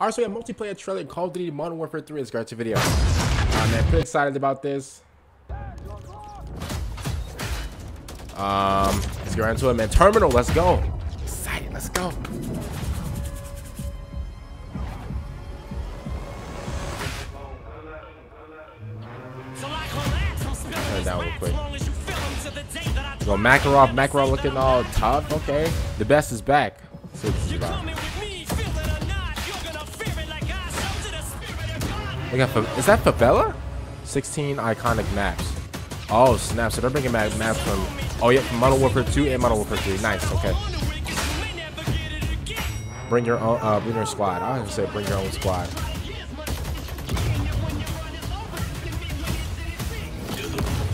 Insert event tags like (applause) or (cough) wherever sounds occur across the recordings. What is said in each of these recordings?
Alright, so we have multiplayer trailer Call of Duty Modern Warfare 3. Let's go to video. Uh, man, pretty excited about this. Um, let's get into it, man. Terminal, let's go. Excited, let's go. Turn down real quick. Go Makarov, Makarov looking all tough. Okay, the best is back. Look at, is that Favela? 16 iconic maps. Oh snap! So they're bringing back maps from. Oh yeah, from Modern Warfare 2 and Modern Warfare 3. Nice. Okay. Bring your own. Uh, bring your squad. I was gonna say bring your own squad.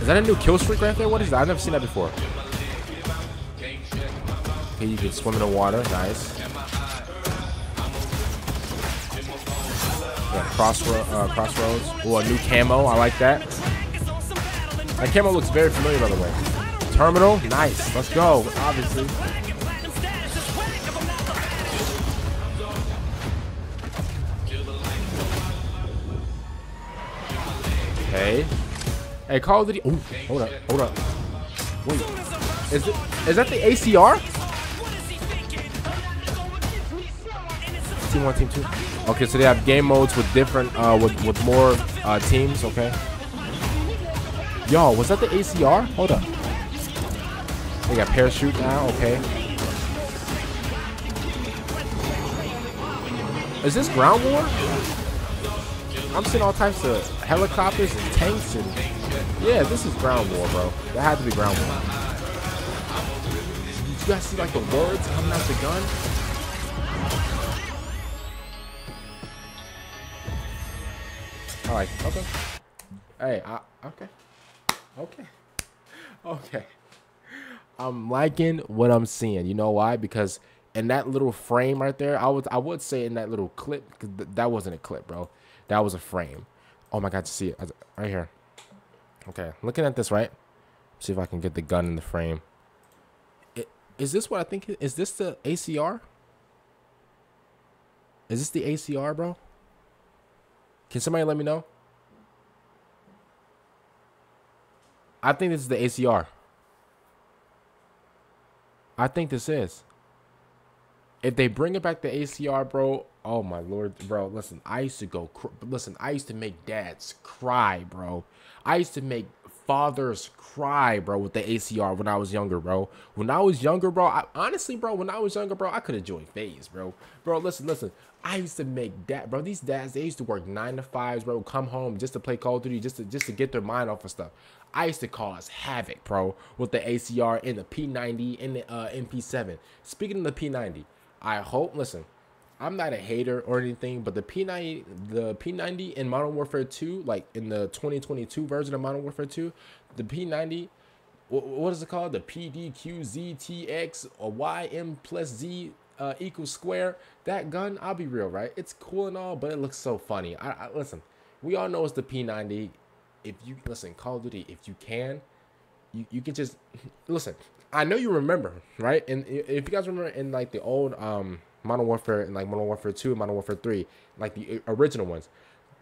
Is that a new kill streak right there? What is that? I've never seen that before. Okay, you can swim in the water. Nice. Uh, crossroads. Oh, a new camo. I like that. That camo looks very familiar, by the way. Terminal. Nice. Let's go. Obviously. Okay. Hey, Call of Duty. Oh, hold up, hold up. Wait, is it is that the ACR? One, team two. Okay, so they have game modes with different, uh, with with more uh, teams. Okay. Yo, was that the ACR? Hold up. They got parachute now. Okay. Is this ground war? I'm seeing all types of helicopters and tanks and yeah, this is ground war, bro. That had to be ground war. Did you guys see like the words coming out the gun? Alright, okay. Hey, I, okay. Okay. (laughs) Okay. I'm liking what I'm seeing. You know why? Because in that little frame right there, I would I would say in that little clip, th that wasn't a clip, bro. That was a frame. Oh my god, to see it right here. Okay, looking at this, right? See if I can get the gun in the frame. It, is this what I think? Is this the ACR? Is this the ACR, bro? Can somebody let me know? I think this is the ACR. I think this is. If they bring it back to ACR, bro, oh my lord, bro. Listen, I used to go. listen, I used to make dads cry, bro. I used to make fathers cry, bro, with the ACR when I was younger, bro. When I was younger, bro, I, honestly, bro, when I was younger, bro, I could have joined FaZe, bro. Bro, listen, listen. I used to make dad, bro. These dads, they used to work nine to fives, bro. Come home just to play Call of Duty, just to just to get their mind off of stuff. I used to cause havoc, bro, with the ACR and the P90 and the uh, MP7. Speaking of the P90, I hope, listen, I'm not a hater or anything, but the P90, the P90 in Modern Warfare 2, like in the 2022 version of Modern Warfare 2, the P90, what is it called? The PDQZTX or YM plus Z uh, equals square. That gun, I'll be real, right? It's cool and all, but it looks so funny. I, I listen. We all know it's the P90. If you listen, Call of Duty, if you can, you, you can just (laughs) listen. I know you remember, right? And if you guys remember in like the old um Modern Warfare and like Modern Warfare 2 and Modern Warfare 3, like the original ones,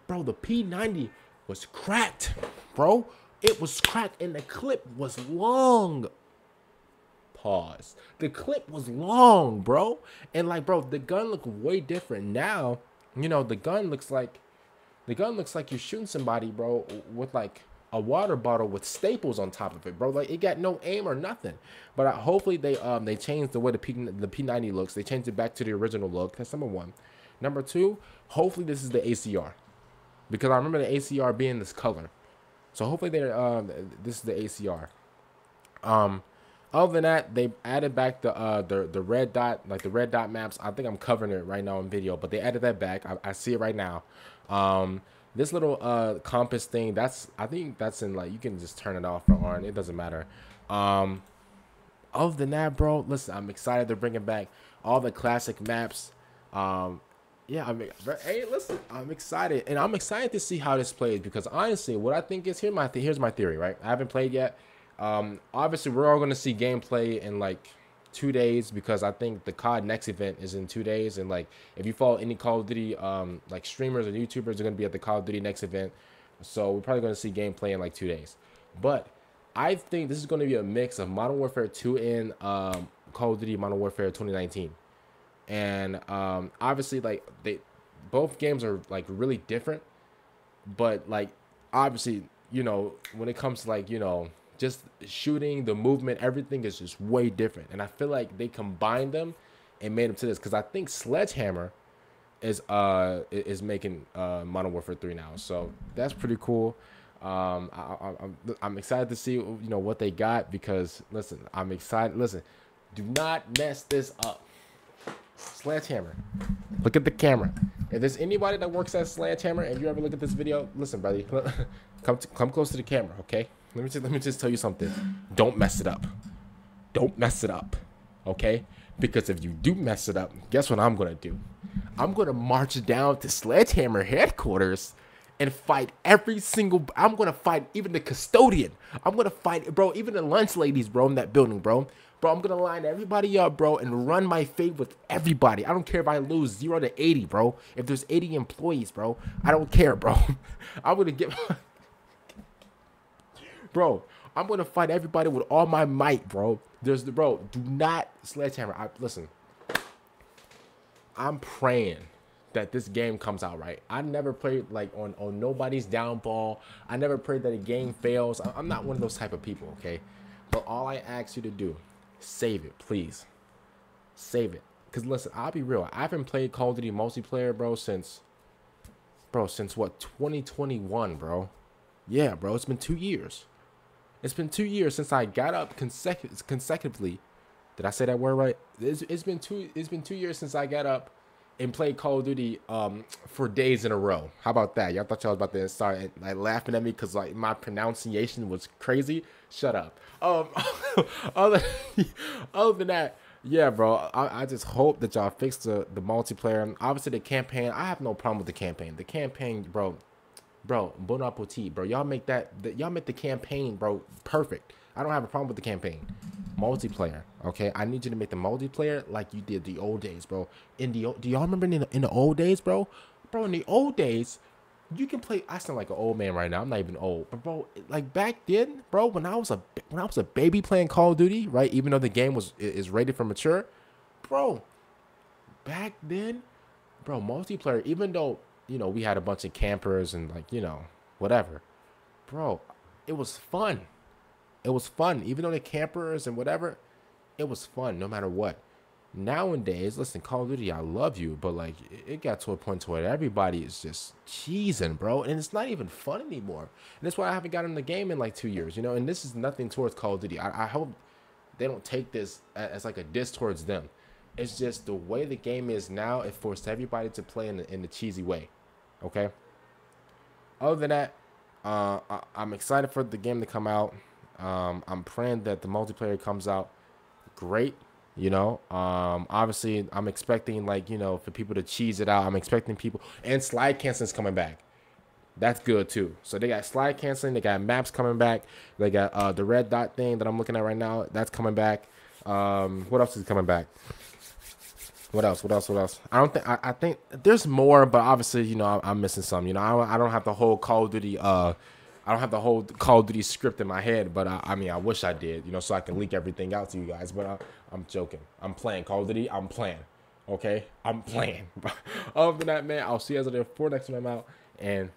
bro, the P90 was cracked, bro. It was cracked and the clip was long. Pause. The clip was long, bro. And like, bro, the gun looked way different now. You know, the gun looks like the gun looks like you're shooting somebody, bro, with like a water bottle with staples on top of it, bro. Like it got no aim or nothing. But uh, hopefully they um they changed the way the P the P90 looks. They changed it back to the original look. That's number one. Number two, hopefully this is the ACR, because I remember the ACR being this color. So hopefully they um this is the ACR. Um, other than that, they added back the uh the the red dot like the red dot maps. I think I'm covering it right now in video, but they added that back. I, I see it right now. Um, this little uh compass thing, that's I think that's in like you can just turn it off or on. It doesn't matter. Um other than that, bro, listen, I'm excited they're bringing back all the classic maps. Um yeah, I mean, hey, listen, I'm excited, and I'm excited to see how this plays because honestly, what I think is here my th here's my theory, right? I haven't played yet. Um, obviously, we're all gonna see gameplay and like two days because I think the COD next event is in two days. And like, if you follow any Call of Duty um, like streamers or YouTubers, are gonna be at the Call of Duty next event. So we're probably gonna see gameplay in like two days. But I think this is gonna be a mix of Modern Warfare 2 and um, Call of Duty Modern Warfare 2019. And um, obviously, like they both games are like really different, but like obviously, you know, when it comes to like you know just shooting, the movement, everything is just way different. And I feel like they combined them and made them to this because I think Sledgehammer is uh is making uh Modern Warfare 3 now. So that's pretty cool. Um, I, I, I'm I'm excited to see you know what they got because listen, I'm excited. Listen, do not mess this up. Sledgehammer, look at the camera. If there's anybody that works at Sledgehammer and you ever look at this video, listen, buddy, (laughs) come to, come close to the camera, okay? Let me just let me just tell you something. Don't mess it up. Don't mess it up. Okay? Because if you do mess it up, guess what I'm gonna do? I'm gonna march down to Sledgehammer headquarters and fight every single I'm gonna fight even the custodian. I'm gonna fight bro, even the lunch ladies, bro, in that building, bro. Bro, I'm gonna line everybody up, bro, and run my fate with everybody. I don't care if I lose zero to 80, bro. If there's 80 employees, bro, I don't care, bro. (laughs) I'm gonna get (laughs) bro. I'm gonna fight everybody with all my might, bro. There's the bro. Do not sledgehammer. I listen. I'm praying that this game comes out right. I never played like on on nobody's downfall. I never prayed that a game fails. I'm not one of those type of people, okay? But all I ask you to do, save it, please. Save it. Cause listen, I'll be real. I haven't played Call of Duty multiplayer, bro, since bro, since what 2021, bro. Yeah, bro, it's been two years. It's been two years since I got up consecu- consecutively. Did I say that word right? It's, it's been two. It's been two years since I got up and played Call of Duty um, for days in a row. How about that? Y'all thought y'all was about to start like laughing at me because like my pronunciation was crazy. Shut up. Um, (laughs) other (laughs) other than that, yeah, bro. I, I just hope that y'all fix the the multiplayer. Obviously, the campaign. I have no problem with the campaign. The campaign, bro bro, bon appetit, bro. Y'all make that, y'all make the campaign, bro, perfect. I don't have a problem with the campaign. Multiplayer, okay? I need you to make the multiplayer like you did the old days, bro. In the, do y'all remember in the, in the old days, bro? Bro, in the old days, you can play. I sound like an old man right now. I'm not even old, but bro, like back then, bro, when I was a when I was a baby playing Call of Duty, right? Even though the game was is rated for mature, bro. Back then, bro, multiplayer. Even though you know, we had a bunch of campers and like, you know, whatever. Bro, it was fun. It was fun. Even though the campers and whatever, it was fun no matter what. Nowadays, listen, Call of Duty, I love you, but like it got to a point to where everybody is just cheesing, bro, and it's not even fun anymore. And that's why I haven't gotten in the game in like two years, you know. And this is nothing towards Call of Duty. I, I hope they don't take this as like a diss towards them. It's just the way the game is now. It forced everybody to play in the, in the cheesy way. Okay. Other than that, uh, I, am excited for the game to come out. Um, I'm praying that the multiplayer comes out great. You know, um, obviously, I'm expecting like you know for people to cheese it out. I'm expecting people and slide canceling's coming back. That's good too. So they got slide canceling. They got maps coming back. They got uh, the red dot thing that I'm looking at right now. That's coming back. Um, what else is coming back? What else? What else? What else? I don't think I, I think there's more, but obviously, you know, I, am missing some. You know, I, I don't have the whole Call of Duty. Uh, I don't have the whole Call of Duty script in my head, but I, I mean, I wish I did. You know, so I can leak everything out to you guys. But I, I'm joking. I'm playing Call of Duty. I'm playing. Okay, I'm playing. (laughs) Other than that, man, I'll see you guys later for next time I'm out, and